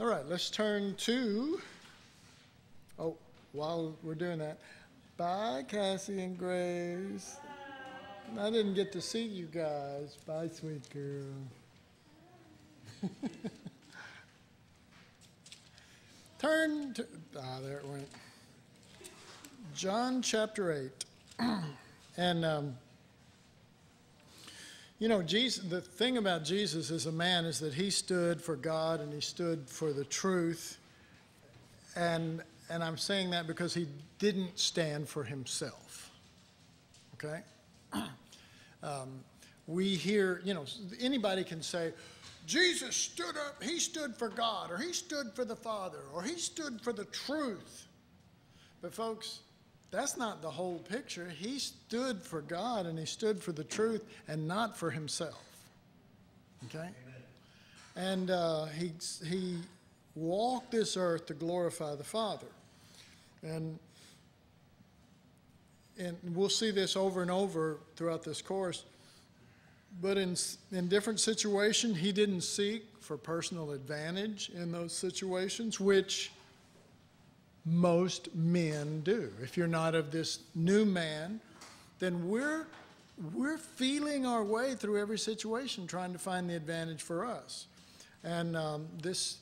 All right, let's turn to. Oh, while we're doing that, bye, Cassie and Grace. I didn't get to see you guys. Bye, sweet girl. Turn to. Ah, there it went. John chapter 8. and, um, you know, Jesus, the thing about Jesus as a man is that he stood for God and he stood for the truth. And, and I'm saying that because he didn't stand for himself. Okay? Um, we hear, you know, anybody can say, Jesus stood up, he stood for God, or he stood for the Father, or he stood for the truth. But, folks, that's not the whole picture. He stood for God and he stood for the truth and not for himself. Okay? And uh, he, he walked this earth to glorify the Father. And, and we'll see this over and over throughout this course. But in, in different situations, he didn't seek for personal advantage in those situations, which most men do. If you're not of this new man, then we're, we're feeling our way through every situation trying to find the advantage for us. And um, this,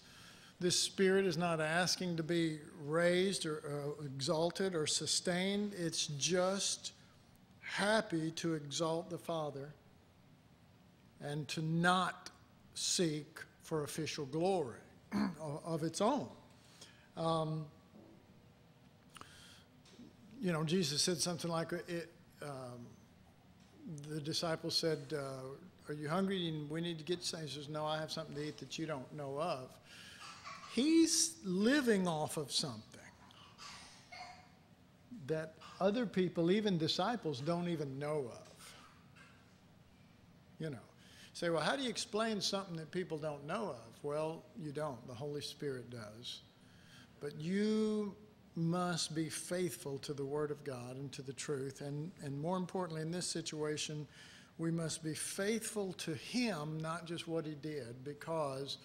this spirit is not asking to be raised or uh, exalted or sustained, it's just happy to exalt the Father and to not seek for official glory of its own. Um, you know, Jesus said something like, it, um, the disciples said, uh, Are you hungry and we need to get something? He says, No, I have something to eat that you don't know of. He's living off of something that other people, even disciples, don't even know of. You know, say, well, how do you explain something that people don't know of? Well, you don't. The Holy Spirit does. But you must be faithful to the Word of God and to the truth. And, and more importantly, in this situation, we must be faithful to Him, not just what He did, because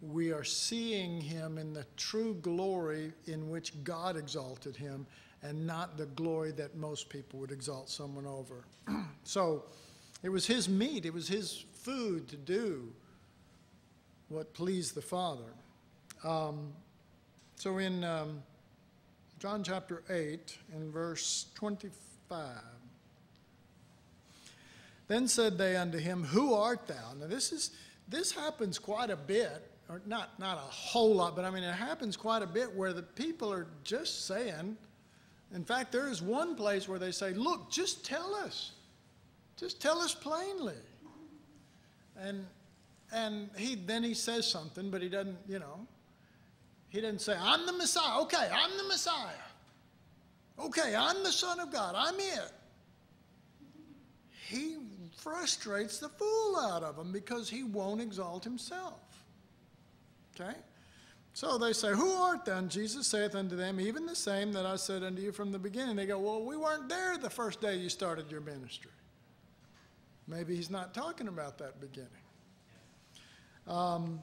we are seeing Him in the true glory in which God exalted Him and not the glory that most people would exalt someone over. so it was His meat, it was His food to do what pleased the Father. Um, so in. Um, John chapter 8 and verse 25. Then said they unto him, Who art thou? Now this is this happens quite a bit, or not not a whole lot, but I mean it happens quite a bit where the people are just saying. In fact, there is one place where they say, Look, just tell us. Just tell us plainly. And and he then he says something, but he doesn't, you know, he didn't say, I'm the Messiah. Okay, I'm the Messiah. Okay, I'm the Son of God. I'm it. He frustrates the fool out of him because he won't exalt himself. Okay? So they say, Who art thou? And Jesus saith unto them, Even the same that I said unto you from the beginning. They go, Well, we weren't there the first day you started your ministry. Maybe he's not talking about that beginning. Um,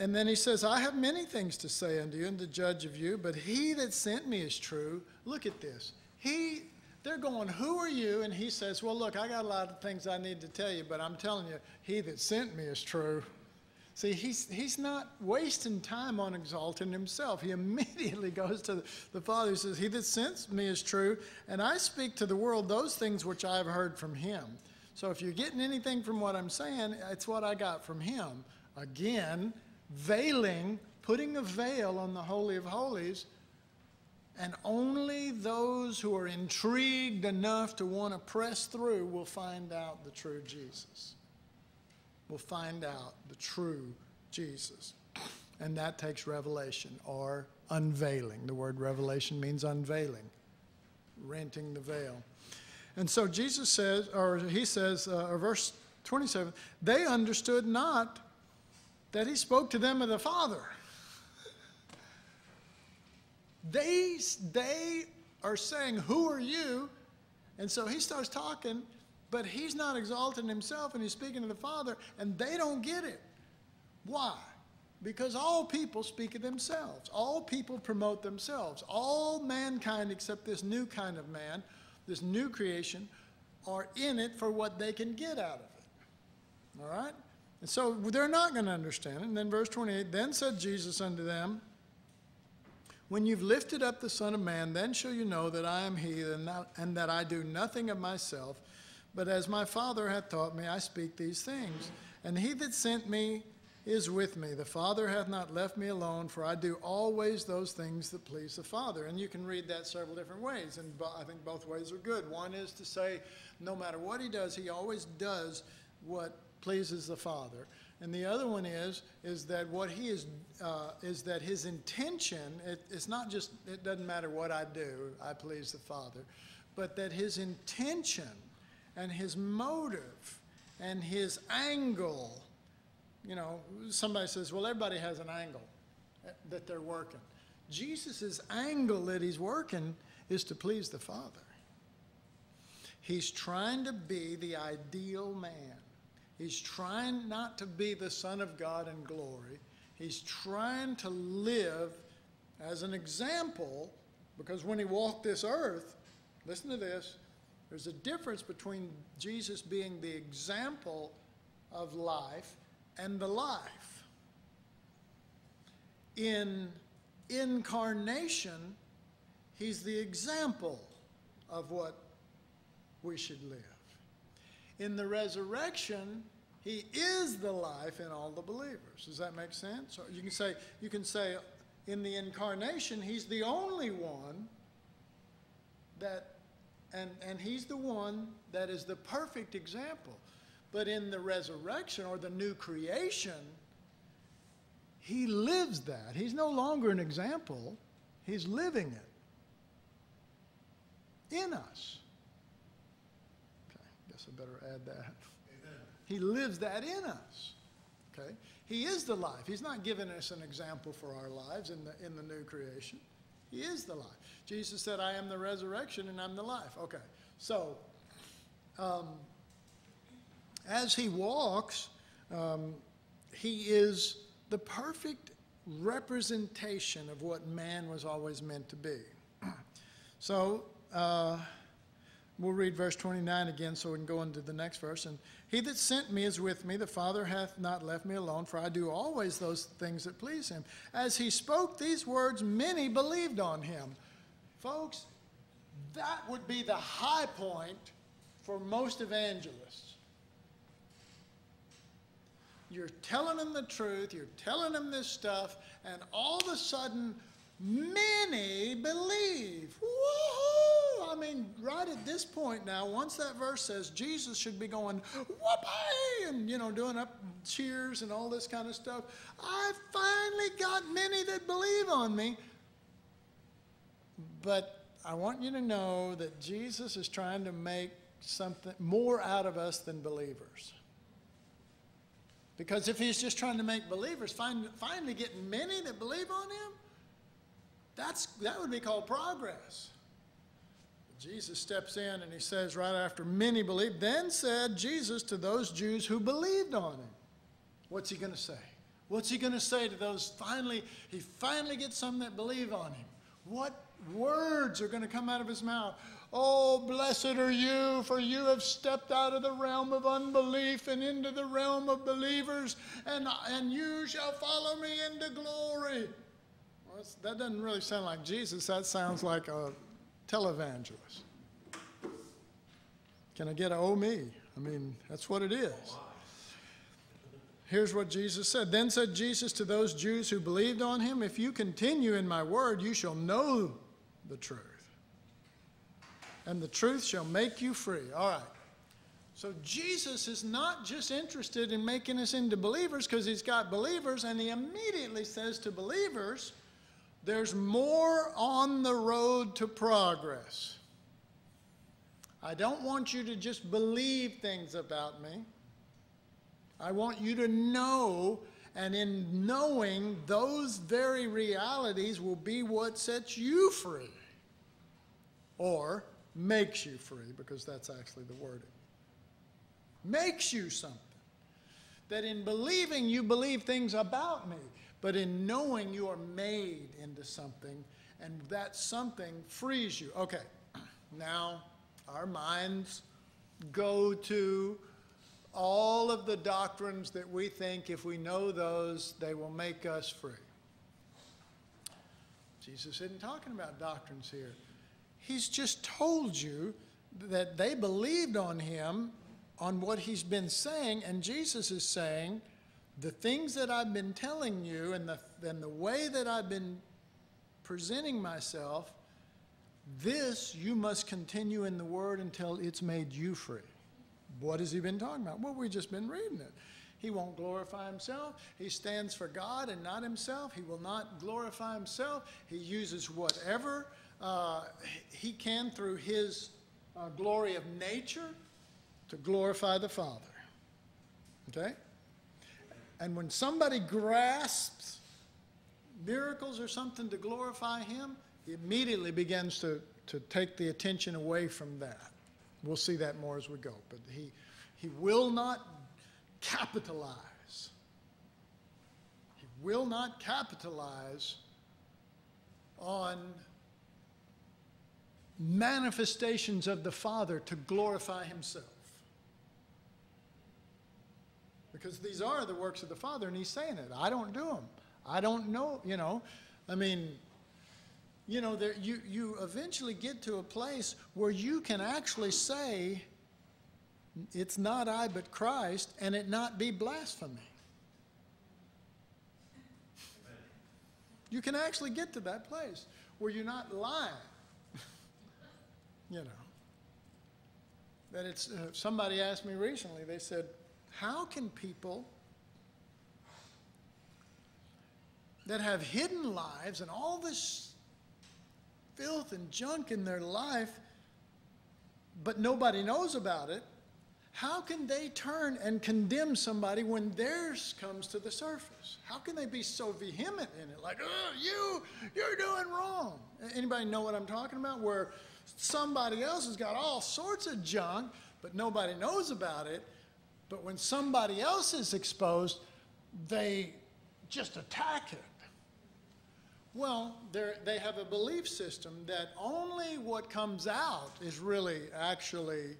and then he says, I have many things to say unto you and to judge of you, but he that sent me is true. Look at this. He, they're going, Who are you? And he says, Well, look, I got a lot of things I need to tell you, but I'm telling you, he that sent me is true. See, he's, he's not wasting time on exalting himself. He immediately goes to the, the Father. He says, He that sent me is true, and I speak to the world those things which I have heard from him. So if you're getting anything from what I'm saying, it's what I got from him. Again, veiling, putting a veil on the Holy of Holies, and only those who are intrigued enough to want to press through will find out the true Jesus. Will find out the true Jesus. And that takes revelation or unveiling. The word revelation means unveiling, renting the veil. And so Jesus says, or he says, uh, verse 27, they understood not that he spoke to them of the Father. They, they are saying, Who are you? And so he starts talking, but he's not exalting himself and he's speaking to the Father, and they don't get it. Why? Because all people speak of themselves. All people promote themselves. All mankind, except this new kind of man, this new creation, are in it for what they can get out of it. All right? And so they're not going to understand it. And then verse 28 Then said Jesus unto them, When you've lifted up the Son of Man, then shall you know that I am He, and, that I do nothing of myself, but as my Father hath taught me, I speak these things. And He that sent me is with me. The Father hath not left me alone, for I do always those things that please the Father. And you can read that several different ways, and I think both ways are good. One is to say, no matter what He does, He always does what pleases the Father. And the other one is is that what he is uh, is that his intention. It, it's not just it doesn't matter what I do, I please the Father, but that his intention and his motive and his angle. You know, somebody says, well, everybody has an angle that they're working. Jesus' angle that he's working is to please the Father. He's trying to be the ideal man. He's trying not to be the Son of God in glory. He's trying to live as an example because when he walked this earth, listen to this, there's a difference between Jesus being the example of life and the life. In incarnation, he's the example of what we should live. In the resurrection, he is the life in all the believers. Does that make sense? Or you can say, you can say in the incarnation, he's the only one that, and, and he's the one that is the perfect example. But in the resurrection or the new creation, he lives that. He's no longer an example, he's living it in us. I better add that. Amen. He lives that in us. Okay? He is the life. He's not giving us an example for our lives in the, in the new creation. He is the life. Jesus said, I am the resurrection and I'm the life. Okay. So, um, as he walks, um, he is the perfect representation of what man was always meant to be. so, uh, We'll read verse 29 again so we can go into the next verse. And he that sent me is with me. The Father hath not left me alone, for I do always those things that please him. As he spoke these words, many believed on him. Folks, that would be the high point for most evangelists. You're telling them the truth, you're telling them this stuff, and all of a sudden, many believe. Woohoo! I mean, right at this point now, once that verse says Jesus should be going, whoopee, and, you know, doing up cheers and all this kind of stuff, I finally got many that believe on me. But I want you to know that Jesus is trying to make something more out of us than believers. Because if he's just trying to make believers, find, finally getting many that believe on him, that's, that would be called progress. Jesus steps in and he says, right after many believed, then said Jesus to those Jews who believed on him. What's he going to say? What's he going to say to those finally, he finally gets some that believe on him? What words are going to come out of his mouth? Oh, blessed are you, for you have stepped out of the realm of unbelief and into the realm of believers, and, and you shall follow me into glory that doesn't really sound like Jesus. That sounds like a televangelist. Can I get a oh me? I mean, that's what it is. Here's what Jesus said. Then said Jesus to those Jews who believed on him, If you continue in my word, you shall know the truth. And the truth shall make you free. All right. So Jesus is not just interested in making us into believers because he's got believers, and he immediately says to believers, there's more on the road to progress. I don't want you to just believe things about me. I want you to know, and in knowing, those very realities will be what sets you free or makes you free, because that's actually the wording. Makes you something. That in believing, you believe things about me. But in knowing you are made into something, and that something frees you. Okay, now our minds go to all of the doctrines that we think if we know those, they will make us free. Jesus isn't talking about doctrines here. He's just told you that they believed on him, on what he's been saying, and Jesus is saying, the things that I've been telling you and the, and the way that I've been presenting myself, this you must continue in the Word until it's made you free. What has he been talking about? Well, we've just been reading it. He won't glorify himself. He stands for God and not himself. He will not glorify himself. He uses whatever uh, he can through his uh, glory of nature to glorify the Father. Okay? And when somebody grasps miracles or something to glorify him, he immediately begins to, to take the attention away from that. We'll see that more as we go. But he, he will not capitalize. He will not capitalize on manifestations of the Father to glorify himself. Because these are the works of the Father, and he's saying it. I don't do them. I don't know, you know. I mean, you know, there, you, you eventually get to a place where you can actually say, it's not I but Christ, and it not be blasphemy. You can actually get to that place where you're not lying. you know. That it's, uh, somebody asked me recently, they said, How can people that have hidden lives and all this filth and junk in their life, but nobody knows about it, how can they turn and condemn somebody when theirs comes to the surface? How can they be so vehement in it? Like, oh, you, you're doing wrong. Anybody know what I'm talking about? Where somebody else has got all sorts of junk, but nobody knows about it. But when somebody else is exposed, they just attack it. Well, they have a belief system that only what comes out is really actually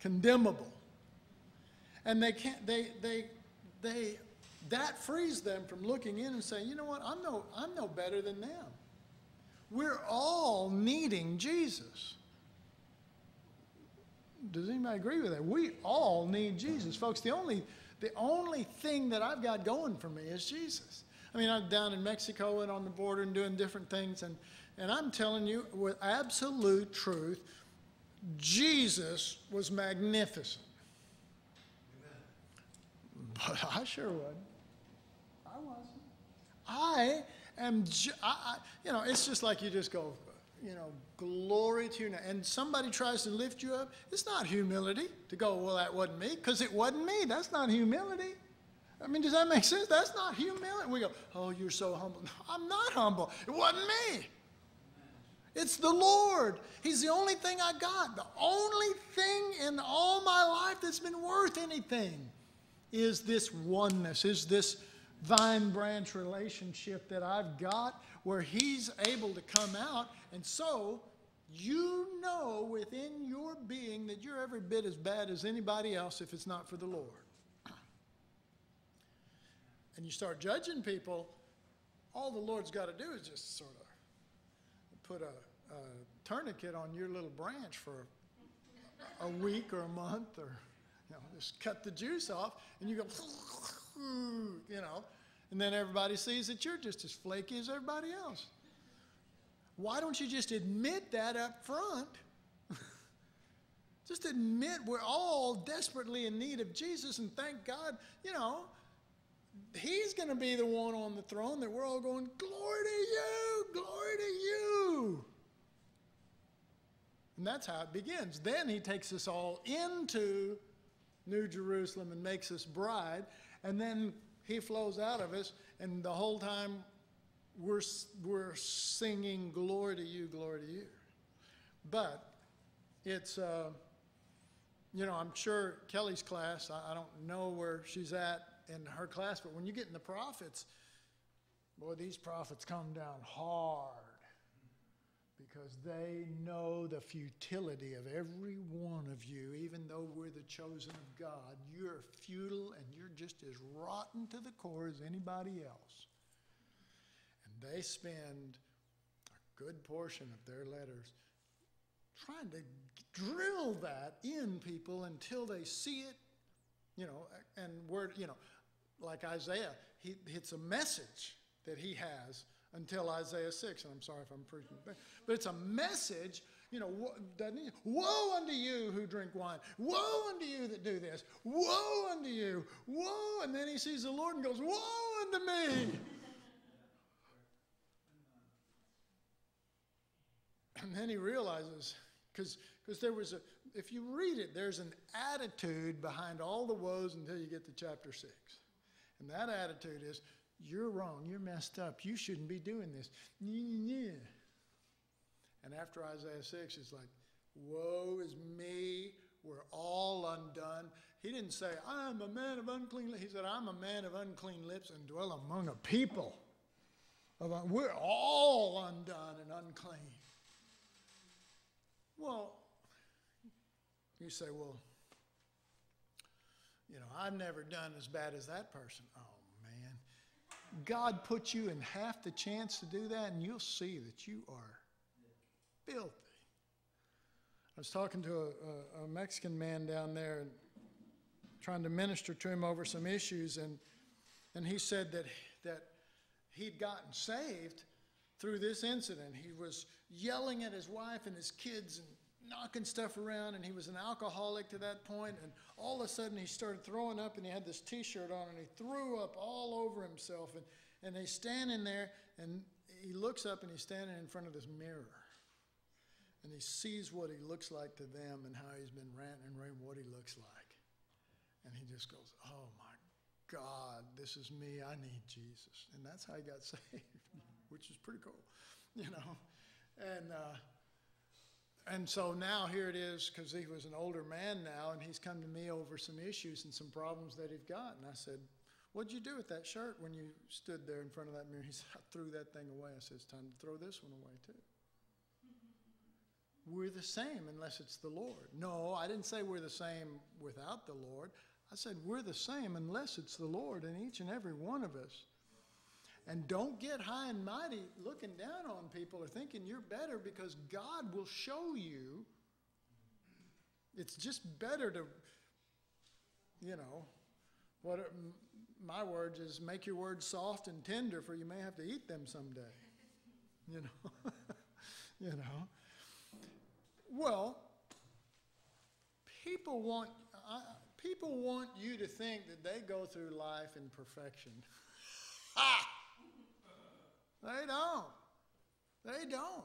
condemnable. And they can't, they, they, they, that frees them from looking in and saying, you know what, I'm no, I'm no better than them. We're all needing Jesus. Does anybody agree with that? We all need Jesus. Folks, the only, the only thing that I've got going for me is Jesus. I mean, I'm down in Mexico and on the border and doing different things, and, and I'm telling you with absolute truth, Jesus was magnificent. But I sure would. I wasn't. I am, I, I, you know, it's just like you just go, you know, glory to you. And somebody tries to lift you up. It's not humility to go, well, that wasn't me, because it wasn't me. That's not humility. I mean, does that make sense? That's not humility. We go, oh, you're so humble. No, I'm not humble. It wasn't me. It's the Lord. He's the only thing I got. The only thing in all my life that's been worth anything is this oneness, is this vine branch relationship that I've got where He's able to come out. And so you know within your being that you're every bit as bad as anybody else if it's not for the Lord. And you start judging people, all the Lord's got to do is just sort of put a a tourniquet on your little branch for a week or a month or you know just cut the juice off and you go Hmm, you know and then everybody sees that you're just as flaky as everybody else why don't you just admit that up front just admit we're all desperately in need of jesus and thank god you know he's going to be the one on the throne that we're all going glory to you glory to you and that's how it begins. Then he takes us all into New Jerusalem and makes us bride. And then he flows out of us, and the whole time we're, we're singing, Glory to you, glory to you. But it's, uh, you know, I'm sure Kelly's class, I, I don't know where she's at in her class, but when you get in the prophets, boy, these prophets come down hard because they know the futility of every one of you, even though we're the chosen of God. You're futile and you're just as rotten to the core as anybody else. And they spend a good portion of their letters trying to drill that in people until they see it, you know, and word, you know, like Isaiah, he, it's a message that he has until Isaiah 6. And I'm sorry if I'm preaching, but it's a message, you know, woe unto you who drink wine, woe unto you that do this, woe unto you, woe. And then he sees the Lord and goes, woe unto me. and then he realizes, because there was a, if you read it, there's an attitude behind all the woes until you get to chapter 6. And that attitude is, you're wrong, you're messed up, you shouldn't be doing this. And after Isaiah 6, it's like, woe is me, we're all undone. He didn't say, I'm a man of unclean lips. He said, I'm a man of unclean lips and dwell among a people. We're all undone and unclean. Well, you say, well, you know, I've never done as bad as that person. Oh. God put you in half the chance to do that, and you'll see that you are filthy. I was talking to a, a, a Mexican man down there and trying to minister to him over some issues, and, and he said that, that he'd gotten saved through this incident. He was yelling at his wife and his kids and knocking stuff around, and he was an alcoholic to that point. And all of a sudden, he started throwing up, and he had this T-shirt on, and he threw up all over himself. And and he's standing there, and he looks up, and he's standing in front of this mirror, and he sees what he looks like to them, and how he's been ranting and raving what he looks like, and he just goes, "Oh my God, this is me. I need Jesus," and that's how he got saved, which is pretty cool, you know, and. Uh, and so now here it is because he was an older man now and he's come to me over some issues and some problems that he've got. And i said what'd you do with that shirt when you stood there in front of that mirror? He said i threw that thing away. I said it's time to throw this one away too. We're the same unless it's the lord. No i didn't say we're the same without the lord. I said we're the same unless it's the lord and each and every one of us and don't get high and mighty looking down on people or thinking you're better because God will show you. It's just better to, you know, what my words is make your words soft and tender, for you may have to eat them someday. You know, you know. Well, people want uh, people want you to think that they go through life in perfection. Ha! They don't. They don't.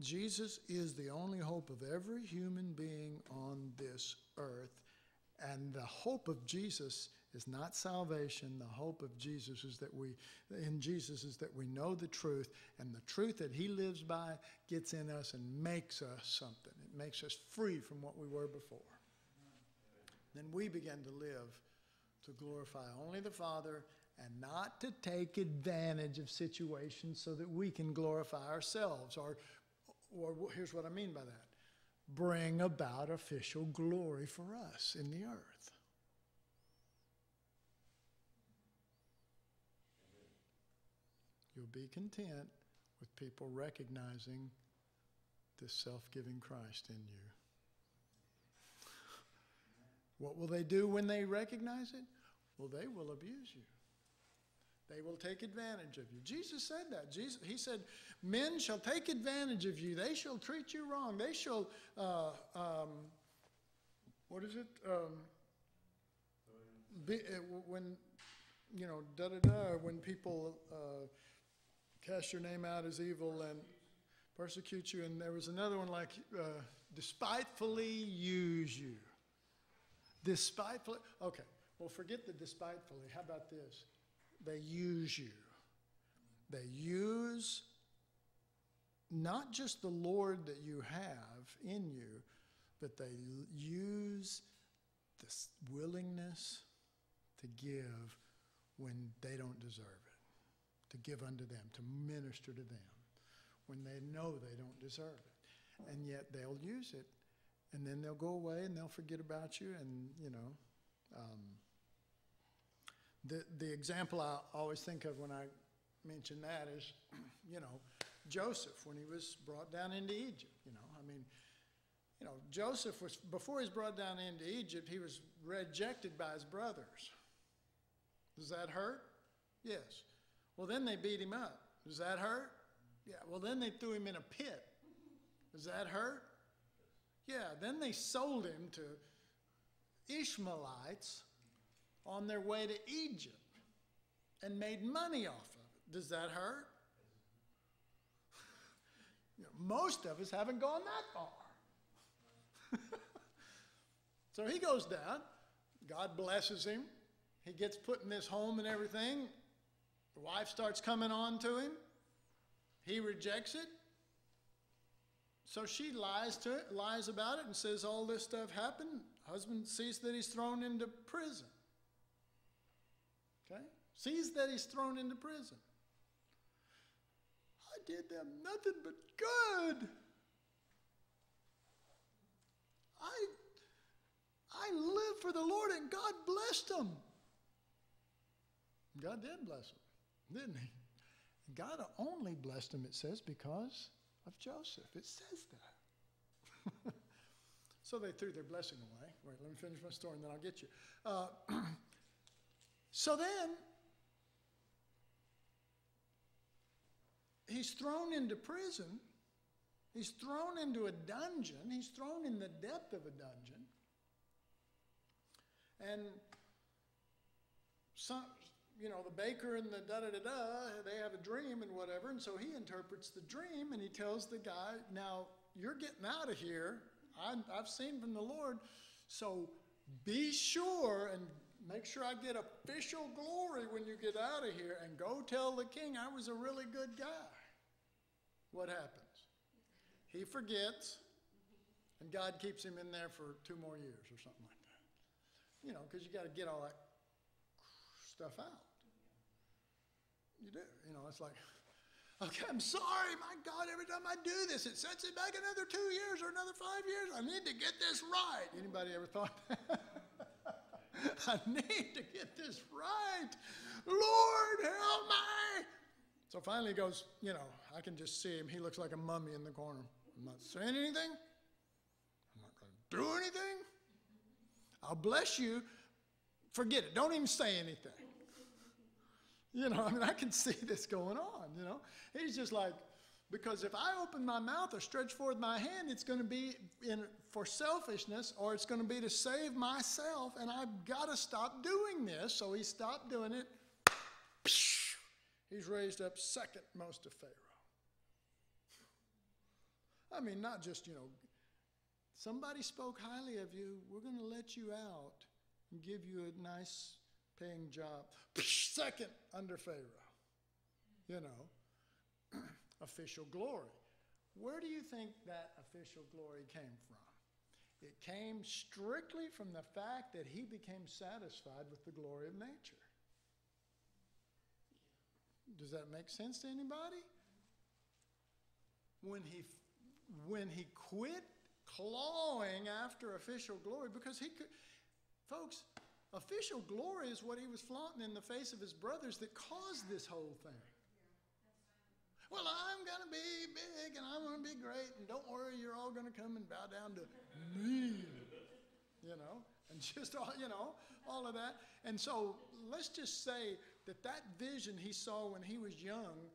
Jesus is the only hope of every human being on this earth. And the hope of Jesus is not salvation. The hope of Jesus is that we, in Jesus, is that we know the truth, and the truth that He lives by gets in us and makes us something. It makes us free from what we were before. Then we begin to live to glorify only the Father and not to take advantage of situations so that we can glorify ourselves. Or, or here's what I mean by that bring about official glory for us in the earth. You'll be content with people recognizing the self giving Christ in you. What will they do when they recognize it? Well, they will abuse you. They will take advantage of you. Jesus said that. Jesus, he said, Men shall take advantage of you. They shall treat you wrong. They shall, uh, um, what is it? Um, be, uh, when, you know, da da da, when people uh, cast your name out as evil and persecute you. And there was another one like, uh, despitefully use you. Despitefully, okay, well, forget the despitefully. How about this? They use you. They use not just the Lord that you have in you, but they use this willingness to give when they don't deserve it, to give unto them, to minister to them when they know they don't deserve it. And yet they'll use it, and then they'll go away and they'll forget about you, and, you know. Um, the, the example I always think of when I mention that is, you know, Joseph when he was brought down into Egypt. You know, I mean, you know, Joseph was, before he was brought down into Egypt, he was rejected by his brothers. Does that hurt? Yes. Well, then they beat him up. Does that hurt? Yeah. Well, then they threw him in a pit. Does that hurt? Yeah. Then they sold him to Ishmaelites on their way to Egypt and made money off of it. Does that hurt? You know, most of us haven't gone that far. so he goes down. God blesses him. He gets put in this home and everything. The wife starts coming on to him. He rejects it. So she lies to it, lies about it, and says all this stuff happened. Husband sees that he's thrown into prison. Sees that he's thrown into prison. I did them nothing but good. I, I lived for the Lord and God blessed him. God did bless him, didn't he? God only blessed him, it says, because of Joseph. It says that. so they threw their blessing away. Wait, let me finish my story and then I'll get you. Uh, so then, he's thrown into prison. He's thrown into a dungeon. He's thrown in the depth of a dungeon. And some, you know, the baker and the da da da da, they have a dream and whatever. And so he interprets the dream and he tells the guy, Now, you're getting out of here. I, I've seen from the Lord. So be sure and make sure I get official glory when you get out of here and go tell the king I was a really good guy. What happens? He forgets, and God keeps him in there for two more years or something like that. You know, because you got to get all that stuff out. You do. You know, it's like, okay, I'm sorry, my God, every time I do this, it sets it back another two years or another five years. I need to get this right. Anybody ever thought that? I need to get this right. Lord, help me. So finally he goes, you know, I can just see him. He looks like a mummy in the corner. I'm not saying anything. I'm not going to do anything. I'll bless you. Forget it. Don't even say anything. You know, I mean, I can see this going on, you know. He's just like, because if I open my mouth or stretch forth my hand, it's going to be in, for selfishness or it's going to be to save myself, and I've got to stop doing this. So he stopped doing it. He's raised up second most to Pharaoh. I mean, not just, you know, somebody spoke highly of you, we're going to let you out and give you a nice paying job. Second under Pharaoh. You know, official glory. Where do you think that official glory came from? It came strictly from the fact that he became satisfied with the glory of nature. Does that make sense to anybody? When he, when he quit clawing after official glory, because he could, folks, official glory is what he was flaunting in the face of his brothers that caused this whole thing. Well, I'm going to be big and I'm going to be great, and don't worry, you're all going to come and bow down to me. You know, and just all, you know, all of that. And so let's just say that that vision he saw when he was young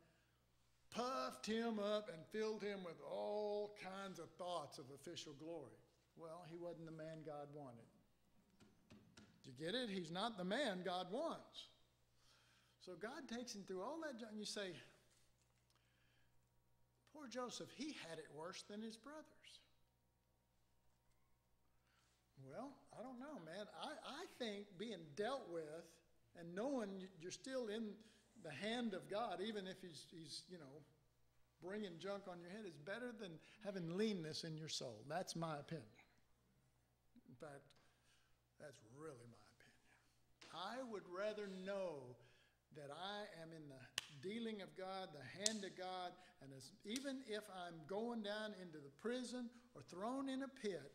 puffed him up and filled him with all kinds of thoughts of official glory. Well, he wasn't the man God wanted. Do You get it? He's not the man God wants. So God takes him through all that, and you say, Poor Joseph, he had it worse than his brothers. Well, I don't know, man. I, I think being dealt with and knowing you're still in the hand of God, even if he's, he's you know, bringing junk on your head, is better than having leanness in your soul. That's my opinion. In fact, that's really my opinion. I would rather know that I am in the dealing of God, the hand of God, and as, even if I'm going down into the prison or thrown in a pit,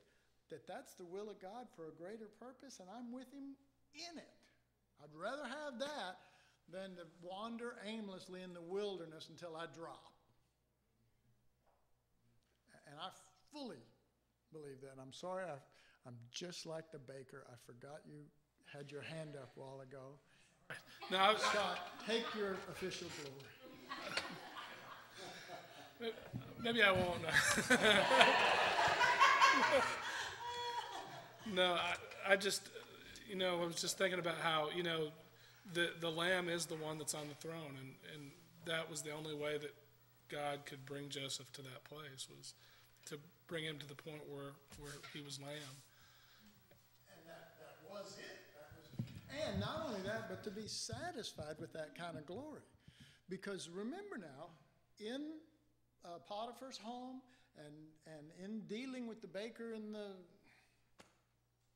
that that's the will of God for a greater purpose, and I'm with Him in it. I'd rather have that than to wander aimlessly in the wilderness until I drop. And I fully believe that. I'm sorry, I, I'm just like the baker. I forgot you had your hand up a while ago. No, Scott, take your official glory. maybe I won't. no, I, I just, you know, I was just thinking about how, you know, the, the Lamb is the one that's on the throne, and, and that was the only way that God could bring Joseph to that place was to bring him to the point where, where he was Lamb. And that, that was it. And not only that, but to be satisfied with that kind of glory. Because remember now, in uh, Potiphar's home and, and in dealing with the baker and the,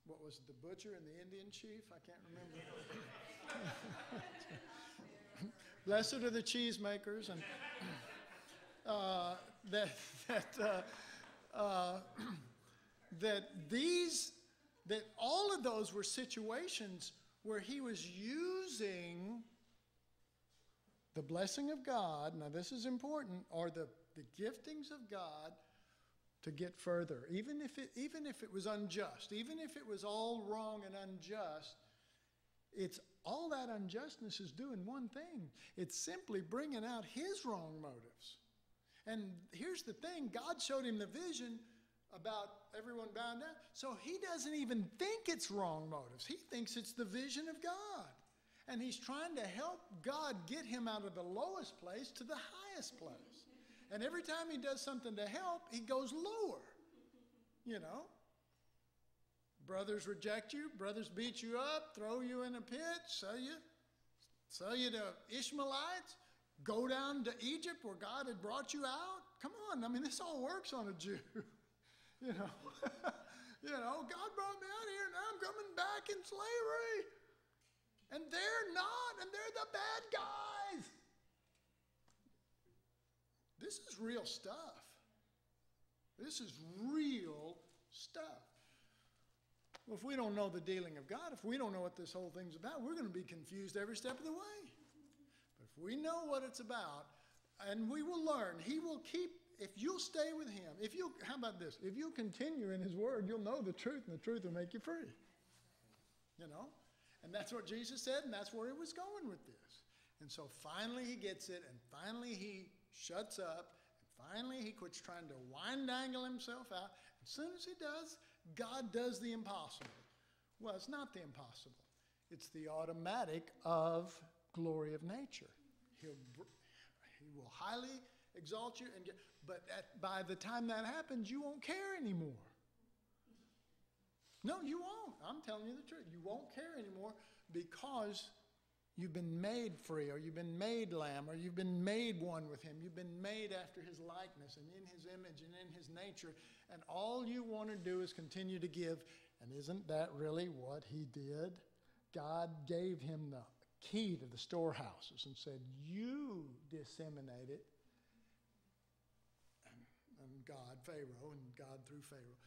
what was it, the butcher and the Indian chief? I can't remember. Blessed are the cheesemakers and uh, that, that, uh, uh, that these, that all of those were situations where he was using the blessing of God, now this is important, or the, the giftings of God to get further. Even if, it, even if it was unjust, even if it was all wrong and unjust, it's all that unjustness is doing one thing it's simply bringing out his wrong motives. And here's the thing God showed him the vision about everyone bowing down. So he doesn't even think it's wrong motives, he thinks it's the vision of God. And he's trying to help God get him out of the lowest place to the highest place. And every time he does something to help, he goes lower. You know? Brothers reject you, brothers beat you up, throw you in a pit, sell you, sell you to Ishmaelites, go down to Egypt where God had brought you out. Come on, I mean, this all works on a Jew. you know, you know, God brought me out here, now I'm coming back in slavery. And they're not, and they're the bad guys. This is real stuff. This is real stuff. Well, if we don't know the dealing of God, if we don't know what this whole thing's about, we're going to be confused every step of the way. But if we know what it's about, and we will learn, He will keep, if you'll stay with Him, if you, how about this? If you'll continue in His Word, you'll know the truth, and the truth will make you free. You know? And that's what Jesus said, and that's where He was going with this. And so finally He gets it, and finally He shuts up, and finally He quits trying to wind angle Himself out. As soon as He does, God does the impossible. Well, it's not the impossible, it's the automatic of glory of nature. He'll, he will highly exalt you, and get, but at, by the time that happens, you won't care anymore. No, you won't. I'm telling you the truth. You won't care anymore because you've been made free, or you've been made lamb, or you've been made one with him. You've been made after his likeness and in his image and in his nature. And all you want to do is continue to give. And isn't that really what he did? God gave him the key to the storehouses and said, You disseminate it. And, and God, Pharaoh, and God through Pharaoh.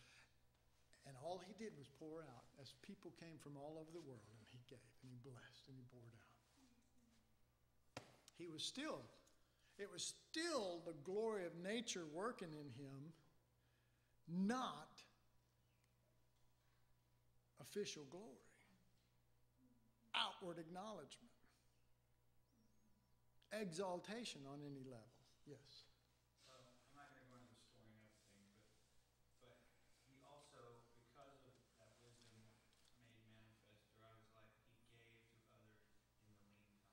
And all he did was pour out as people came from all over the world, and he gave, and he blessed, and he poured out. He was still, it was still the glory of nature working in him, not official glory, outward acknowledgement, exaltation on any level. Yes. So I'm not going to go into the story and everything, but, but he also, because of that wisdom made manifest throughout his life, he gave to others in the lean time.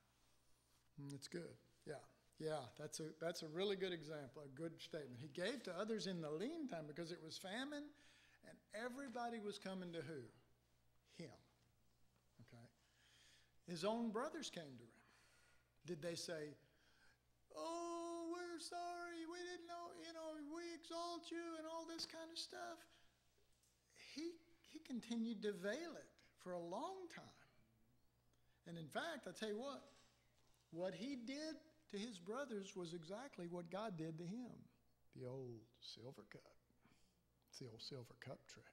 Mm, That's good. Yeah. Yeah, that's a that's a really good example, a good statement. He gave to others in the lean time because it was famine and everybody was coming to who? Him. Okay. His own brothers came to him. Did they say, "Oh, we're sorry. We didn't know, you know, we exalt you and all this kind of stuff." He he continued to veil it for a long time. And in fact, I tell you what, what he did to his brothers was exactly what God did to him. The old silver cup. It's the old silver cup trick.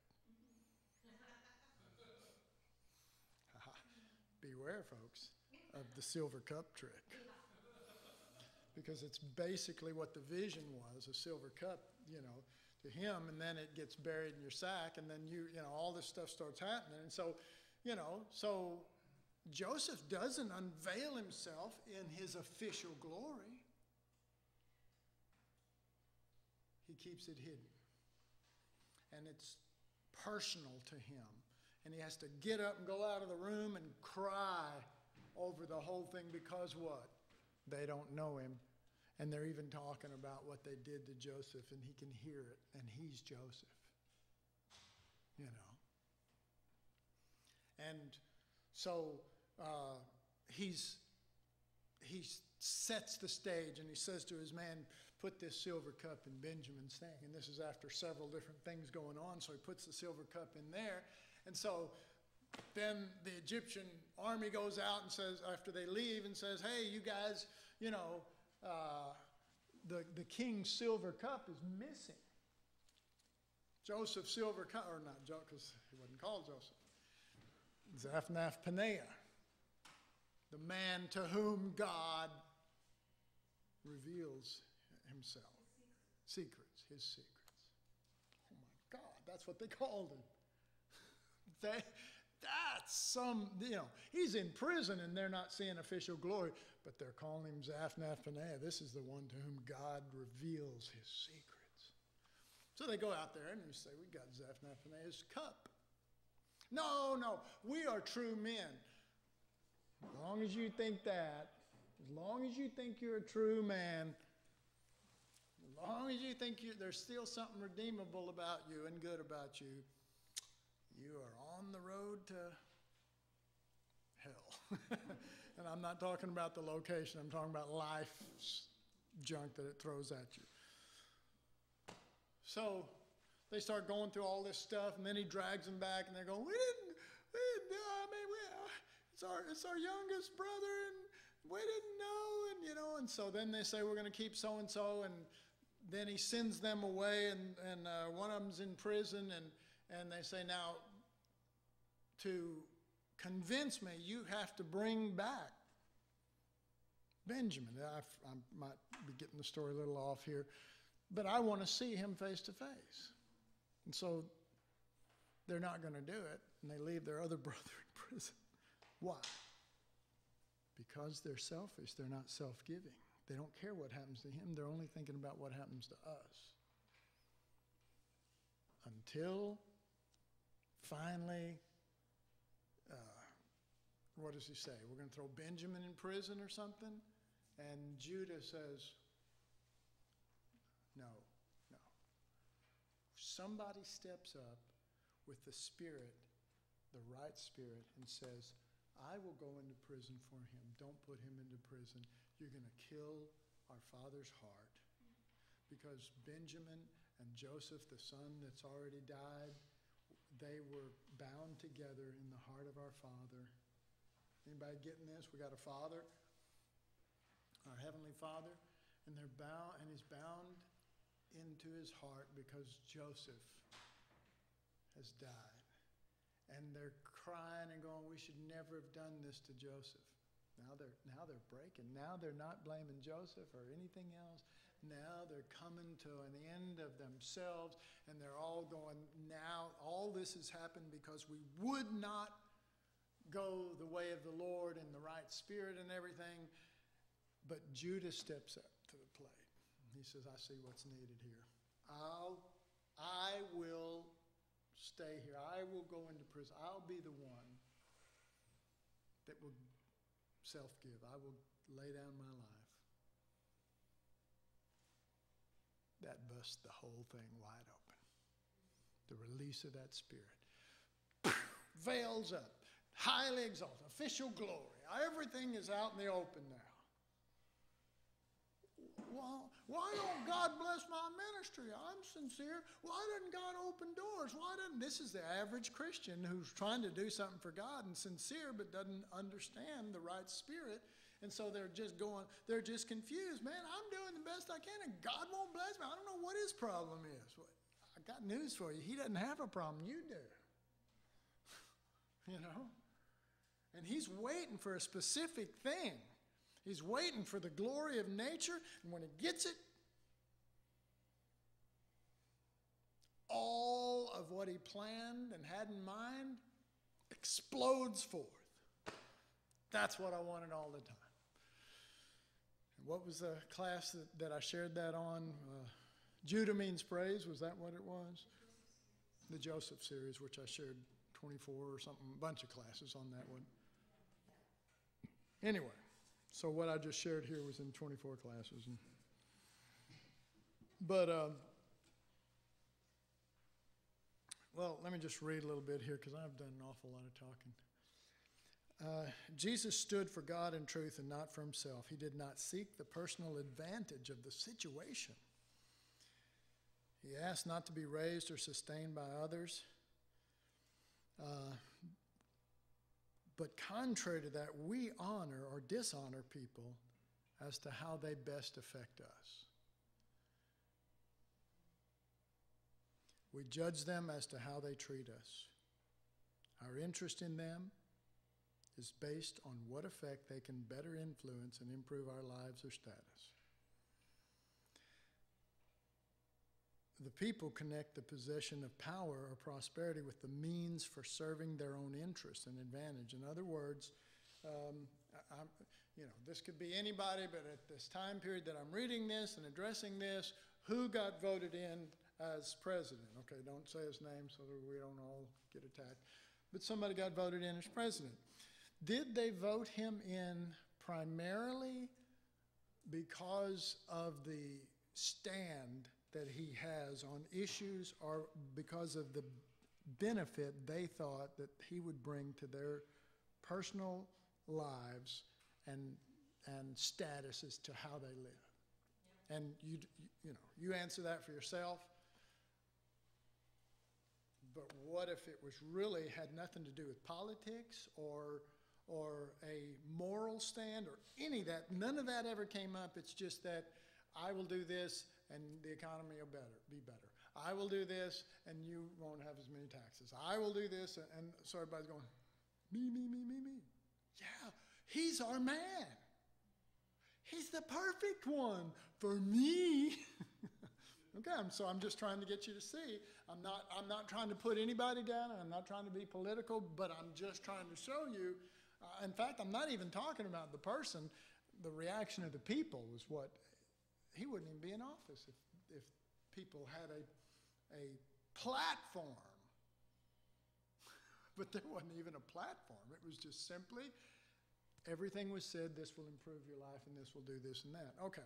Beware, folks, of the silver cup trick. Because it's basically what the vision was a silver cup, you know, to him, and then it gets buried in your sack, and then you, you know, all this stuff starts happening. And so, you know, so Joseph doesn't unveil himself in his official glory, he keeps it hidden. And it's personal to him. And he has to get up and go out of the room and cry over the whole thing because what? They don't know him. And they're even talking about what they did to Joseph, and he can hear it, and he's Joseph. You know. And so uh, he's he sets the stage and he says to his man, Put this silver cup in Benjamin's thing. And this is after several different things going on. So he puts the silver cup in there. And so then the Egyptian army goes out and says, after they leave, and says, Hey, you guys, you know, uh, the, the king's silver cup is missing. Joseph's silver cup, or not Joe, because he wasn't called Joseph. Zaphnath Paneah, the man to whom God reveals himself. Secrets, his secrets. Oh my God, that's what they called him. they, that's some, you know, he's in prison and they're not seeing official glory, but they're calling him Zaphnath Paneah. This is the one to whom God reveals his secrets. So they go out there and they say, We got Zaphnath Paneah's cup. No, no, we are true men. As long as you think that, as long as you think you're a true man, as long as you think you, there's still something redeemable about you and good about you, you are on the road to hell. and I'm not talking about the location, I'm talking about life's junk that it throws at you. So they start going through all this stuff, and then he drags them back, and they're going, We didn't, we didn't. I mean, our, it's our youngest brother, and we didn't know. And, you know, and so then they say, We're going to keep so and so. And then he sends them away, and, and uh, one of them's in prison, and, and they say, Now, to convince me, you have to bring back Benjamin. I, I might be getting the story a little off here, but I want to see him face to face. And so they're not going to do it, and they leave their other brother in prison. Why? Because they're selfish, they're not self giving. They don't care what happens to him, they're only thinking about what happens to us. Until finally, uh, what does he say? We're going to throw Benjamin in prison or something? And Judah says, No, no. Somebody steps up with the spirit, the right spirit, and says, I will go into prison for him. Don't put him into prison. You're going to kill our father's heart. Because Benjamin and Joseph, the son that's already died, they were bound together in the heart of our Father. Anybody getting this? We got a Father, our Heavenly Father, and they're bound, and He's bound into His heart because Joseph has died. And they're crying and going, "We should never have done this to Joseph." Now they're now they're breaking. Now they're not blaming Joseph or anything else. Now they're coming to an end of themselves and they're all going, now all this has happened because we would not go the way of the Lord in the right spirit and everything. But Judah steps up to the plate. He says, I see what's needed here. I'll, I will stay here. I will go into prison. I'll be the one that will self give. I will lay down my life. that busts the whole thing wide open. The release of that spirit. Veils up, highly exalted, official glory. Everything is out in the open now. well, why don't God bless my ministry? I'm sincere. Why doesn't God open doors? Why doesn't this is the average Christian who's trying to do something for God and sincere but doesn't understand the right spirit. And so they're just going, they're just confused. Man, I'm doing the best I can and God won't bless me. I don't know what his problem is. I got news for you. He doesn't have a problem. You do. you know? And he's waiting for a specific thing. He's waiting for the glory of nature, and when he gets it, all of what he planned and had in mind explodes forth. That's what I wanted all the time. What was the class that, that I shared that on? Uh, Judah means praise. Was that what it was? The Joseph series, which I shared 24 or something, a bunch of classes on that one. Anyway, so what I just shared here was in 24 classes. And, but, um, well, let me just read a little bit here because I've done an awful lot of talking. Uh, Jesus stood for God and truth and not for himself. He did not seek the personal advantage of the situation. He asked not to be raised or sustained by others. Uh, but contrary to that, we honor or dishonor people as to how they best affect us. We judge them as to how they treat us. Our interest in them is based on what effect they can better influence and improve our lives or status. The people connect the possession of power or prosperity with the means for serving their own interests and advantage. In other words, um, I, you know, this could be anybody, but at this time period that I'm reading this and addressing this, who got voted in as president? Okay, don't say his name so that we don't all get attacked. But somebody got voted in as president. Did they vote him in primarily because of the stand that he has on issues or because of the benefit they thought that he would bring to their personal lives and, and status as to how they live. And you, you know, you answer that for yourself. But what if it was really had nothing to do with politics or or a moral stand or any of that? None of that ever came up. It's just that I will do this and the economy will better be better. I will do this and you won't have as many taxes. I will do this and, so everybody's going, me, me, me, me, me. Yeah, he's our man. He's the perfect one for me. okay, so I'm just trying to get you to see. I'm not, I'm not trying to put anybody down, and I'm not trying to be political, but I'm just trying to show you. Uh, in fact, I'm not even talking about the person. The reaction of the people was what he wouldn't even be in office if, if people had a, a platform. but there wasn't even a platform. It was just simply everything was said this will improve your life and this will do this and that. Okay.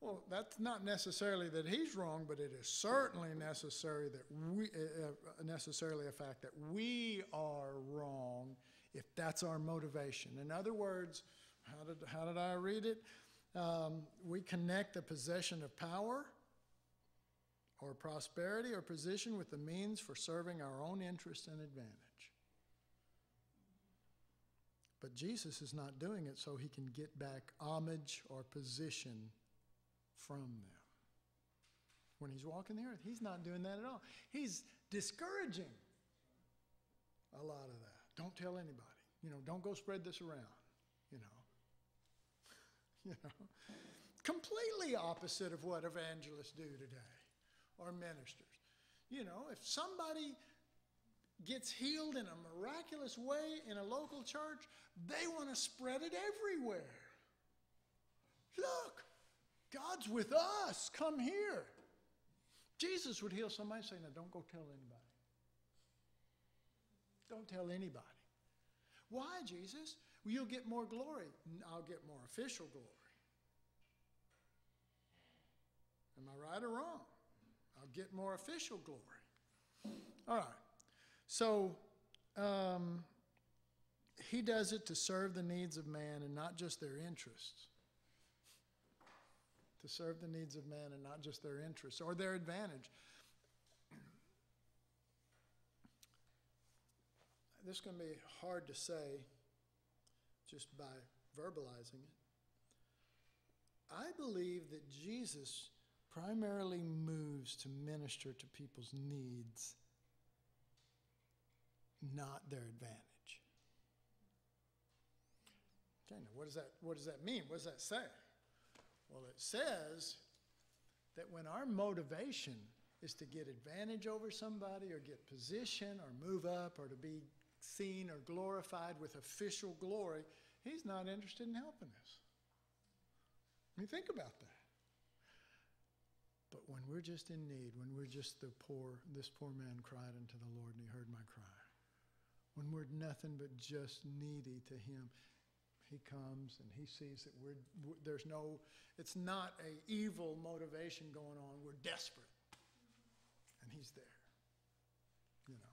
Well, that's not necessarily that he's wrong, but it is certainly necessary that we uh, uh necessarily a fact that we are wrong if that's our motivation. In other words, how did how did I read it? Um, we connect the possession of power or prosperity or position with the means for serving our own interest and advantage. But Jesus is not doing it so he can get back homage or position from them. When he's walking the earth, he's not doing that at all. He's discouraging a lot of that. Don't tell anybody. You know, don't go spread this around. you know. Completely opposite of what evangelists do today or ministers. You know, if somebody gets healed in a miraculous way in a local church, they want to spread it everywhere. Look, God's with us. Come here. Jesus would heal somebody saying, don't go tell anybody. Don't tell anybody. Why, Jesus? Well, you'll get more glory. I'll get more official glory. Am I right or wrong? I'll get more official glory. All right. So um, he does it to serve the needs of man and not just their interests. to serve the needs of man and not just their interests or their advantage. This is going to be hard to say just by verbalizing it. I believe that Jesus primarily moves to minister to people's needs, not their advantage. Okay, now what does that what does that mean? What does that say? Well, it says that when our motivation is to get advantage over somebody or get position or move up or to be seen or glorified with official glory, he's not interested in helping us. I mean, think about that. But when we're just in need, when we're just the poor, this poor man cried unto the Lord and he heard my cry. When we're nothing but just needy to him, he comes and he sees that we're, there's no, it's not a evil motivation going on. We're desperate. And he's there. You know.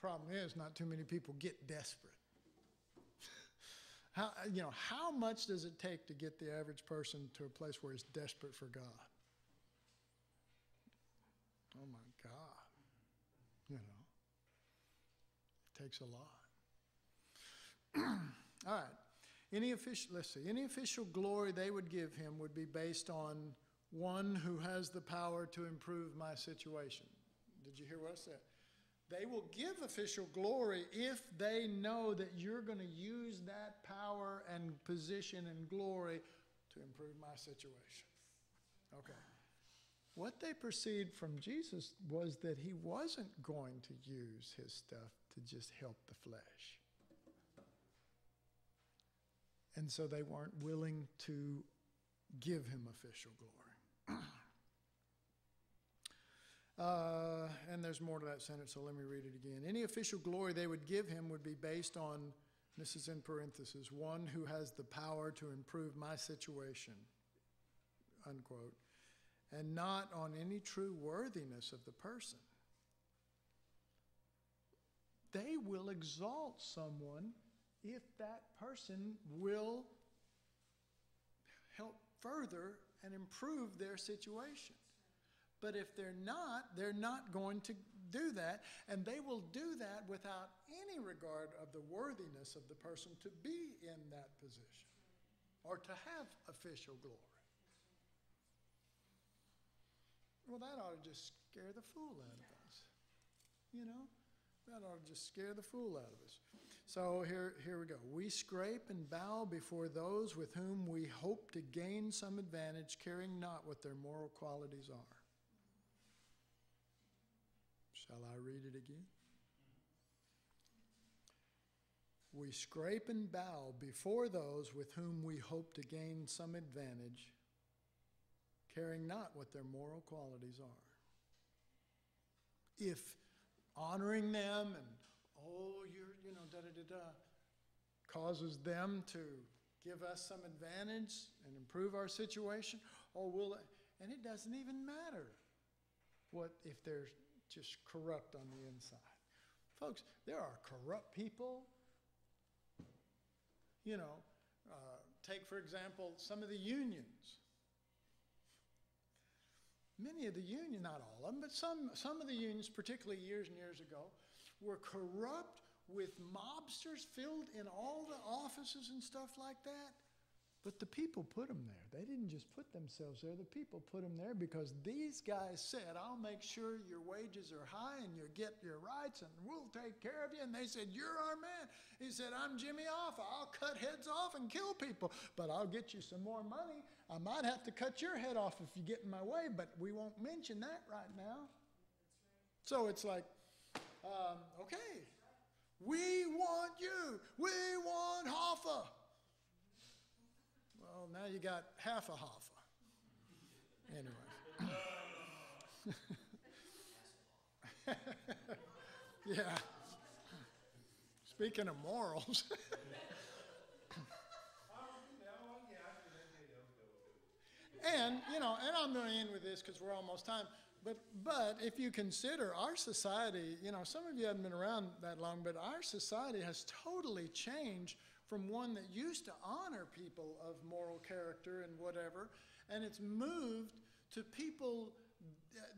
Problem is, not too many people get desperate. How, you know, how much does it take to get the average person to a place where he's desperate for God? Oh my God. You know, it takes a lot. All right. Any official, let's see, any official glory they would give him would be based on one who has the power to improve my situation. Did you hear what I said? They will give official glory if they know that you're going to use that power and position and glory to improve my situation. Okay. What they perceived from Jesus was that he wasn't going to use his stuff to just help the flesh. And so they weren't willing to give him official glory. uh, and there's more to that sentence, so let me read it again. Any official glory they would give him would be based on, this is in parentheses, one who has the power to improve my situation, unquote and not on any true worthiness of the person. They will exalt someone if that person will help further and improve their situation. But if they're not, they're not going to do that, and they will do that without any regard of the worthiness of the person to be in that position or to have official glory. Well, that ought to just scare the fool out of us. You know? That ought to just scare the fool out of us. So here, here we go. We scrape and bow before those with whom we hope to gain some advantage, caring not what their moral qualities are. Shall I read it again? We scrape and bow before those with whom we hope to gain some advantage, caring not what their moral qualities are. If honoring them and, oh, you're, you know, da da da da, causes them to give us some advantage and improve our situation, or will and it doesn't even matter what if they're just corrupt on the inside. Folks, there are corrupt people. You know, uh, take for example some of the unions. Many of the unions, not all of them, but some, some of the unions, particularly years and years ago, were corrupt with mobsters filled in all the offices and stuff like that. But the people put them there. They didn't just put themselves there. The people put them there because these guys said, I'll make sure your wages are high and you get your rights and we'll take care of you. And they said, You're our man. He said, I'm Jimmy Hoffa. I'll cut heads off and kill people, but I'll get you some more money. I might have to cut your head off if you get in my way, but we won't mention that right now. So it's like, um, okay, we want you. We want Hoffa. Now you got half a Hoffa. Anyway. yeah. Speaking of morals. and, you know, and I'm going to end with this because we're almost time. But, but if you consider our society, you know, some of you haven't been around that long, but our society has totally changed from one that used to honor people of moral character and whatever. And it's moved to people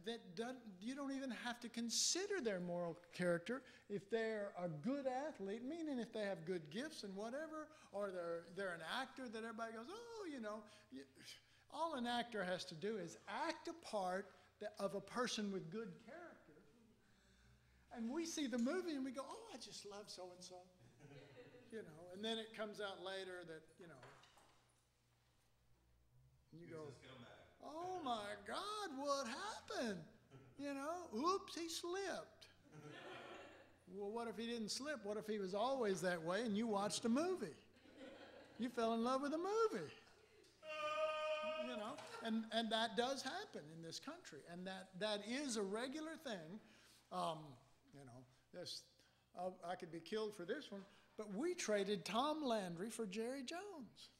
that don't, you don't even have to consider their moral character if they're a good athlete, meaning if they have good gifts and whatever, or they're, they're an actor that everybody goes, oh, you know. All an actor has to do is act a part of a person with good character. And we see the movie and we go, oh, I just love so and so. You know, and then it comes out later that, you know, you go, oh my God, what happened? You know, oops, he slipped. Well, what if he didn't slip? What if he was always that way and you watched a movie? You fell in love with a movie. You know, and, and that does happen in this country. And that, that is a regular thing. Um, you know, this, I, I could be killed for this one, but we traded Tom Landry for Jerry Jones.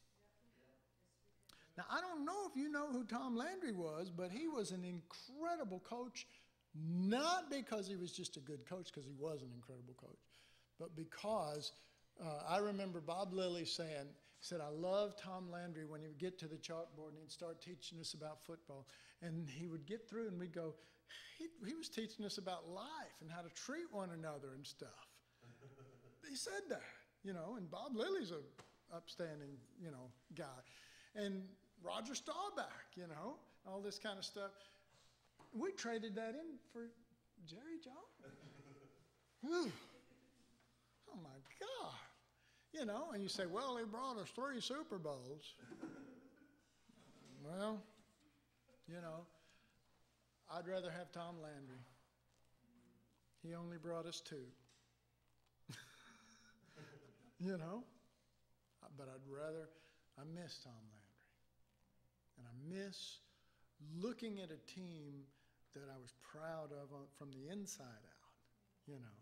Now, I don't know if you know who Tom Landry was, but he was an incredible coach, not because he was just a good coach, because he was an incredible coach, but because uh, I remember Bob Lilly saying, said, I love Tom Landry when he would get to the chalkboard and he'd start teaching us about football. And he would get through and we'd go, he, he was teaching us about life and how to treat one another and stuff. He said that, you know, and Bob Lilly's a upstanding, you know, guy. And Roger Staubach, you know, all this kind of stuff. We traded that in for Jerry Jones. oh my God. You know, and you say, well, he brought us three Super Bowls. well, you know, I'd rather have Tom Landry. He only brought us two. You know? But I'd rather, I miss Tom Landry. And I miss looking at a team that I was proud of from the inside out, you know,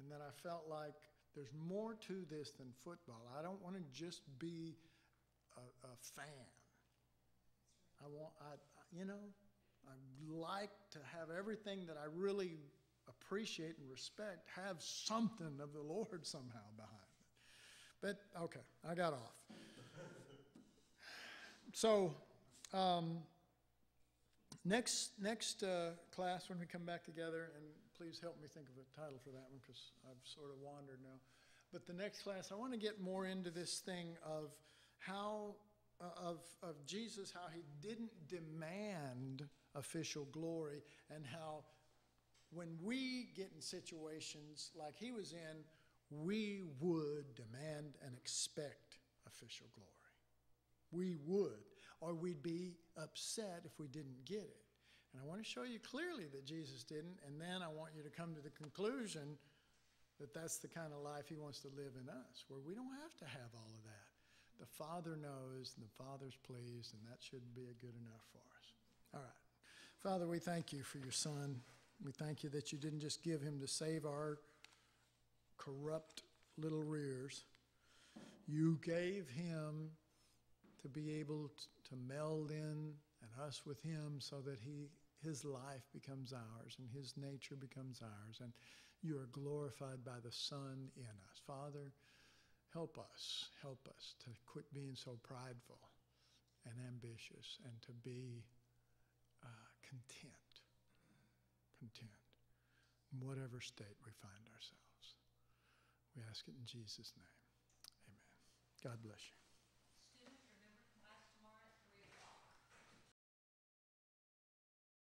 and that I felt like there's more to this than football. I don't want to just be a, a fan. I want, I, you know, I like to have everything that I really appreciate and respect have something of the Lord somehow behind. But okay, I got off. So, um, next next uh, class when we come back together, and please help me think of a title for that one because I've sort of wandered now. But the next class, I want to get more into this thing of how uh, of of Jesus, how he didn't demand official glory, and how when we get in situations like he was in, we would demand and expect official glory. We would, or we'd be upset if we didn't get it. And I want to show you clearly that Jesus didn't, and then I want you to come to the conclusion that that's the kind of life he wants to live in us, where we don't have to have all of that. The Father knows, and the Father's pleased, and that should be good enough for us. All right. Father, we thank you for your Son. We thank you that you didn't just give him to save our corrupt little rears. You gave him to be able to meld in and us with him so that he his life becomes ours and his nature becomes ours. And you are glorified by the son in us. Father help us help us to quit being so prideful and ambitious and to be uh, content content in whatever state we find ourselves we ask it in jesus name. Amen. God bless you